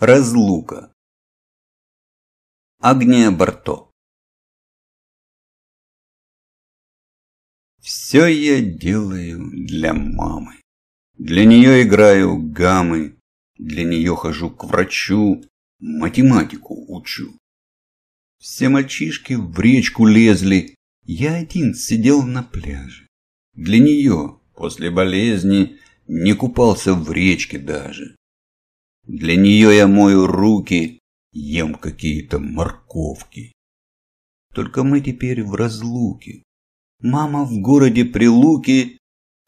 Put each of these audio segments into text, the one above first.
Разлука. Агния Барто. Все я делаю для мамы. Для нее играю гаммы, для нее хожу к врачу, математику учу. Все мальчишки в речку лезли, я один сидел на пляже. Для нее после болезни не купался в речке даже. Для нее я мою руки, ем какие-то морковки. Только мы теперь в разлуке. Мама в городе Прилуки,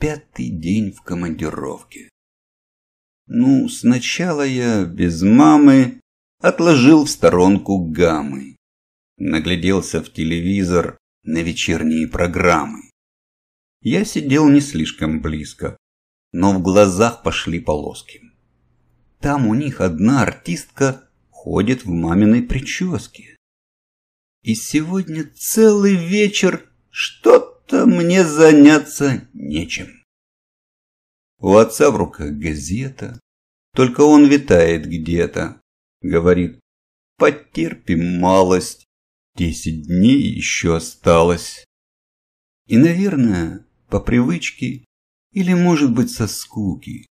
пятый день в командировке. Ну, сначала я без мамы отложил в сторонку гаммы. Нагляделся в телевизор на вечерние программы. Я сидел не слишком близко, но в глазах пошли полоски. Там у них одна артистка ходит в маминой прическе. И сегодня целый вечер что-то мне заняться нечем. У отца в руках газета, только он витает где-то. Говорит, потерпим малость, десять дней еще осталось. И, наверное, по привычке или, может быть, со скуки,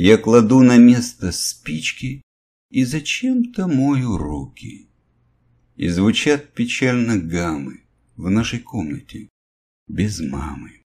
я кладу на место спички и зачем-то мою руки. И звучат печально гаммы в нашей комнате без мамы.